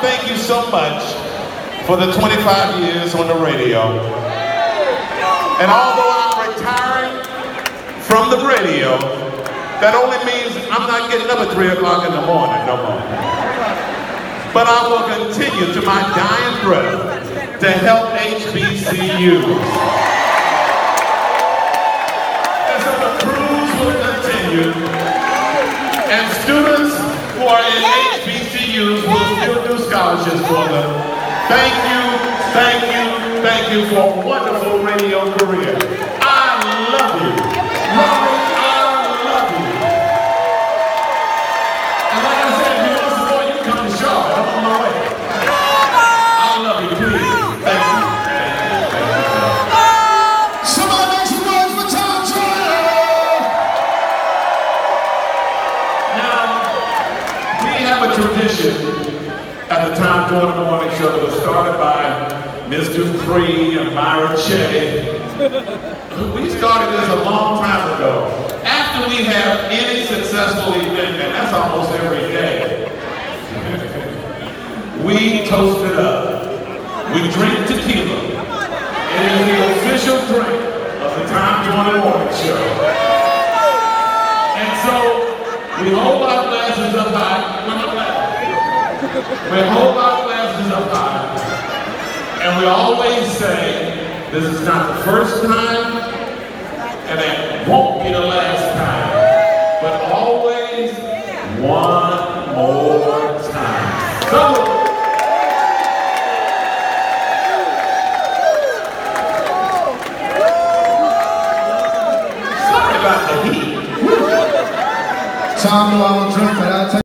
to thank you so much for the 25 years on the radio. And although I'm retiring from the radio, that only means I'm not getting up at 3 o'clock in the morning no more. But I will continue to my dying breath to help HBCUs. And so the cruise will continue. And students who are in HBCUs will still do scholarships for them. Thank you, thank you, thank you for a wonderful radio career. I love you. Love I love you. And like I said, if you want more, you can come to Charlotte. I'm on my way. I love you, please. Thank you. Somebody make some noise for Tom Joyner! Now, we have a tradition at the time the morning show was started by Ms. Dupree and Myra J. We started this a long time ago. After we have any successful event, and that's almost every day, we toast it up. We drink tequila. It is the official drink of the Tom Joyner morning show. And so we hold our glasses up high. We hold our glasses up high. And we always say, this is not the first time, and it won't be the last time. But always one more time. So, sorry about the heat. Tom, no, I don't drink, but I'll tell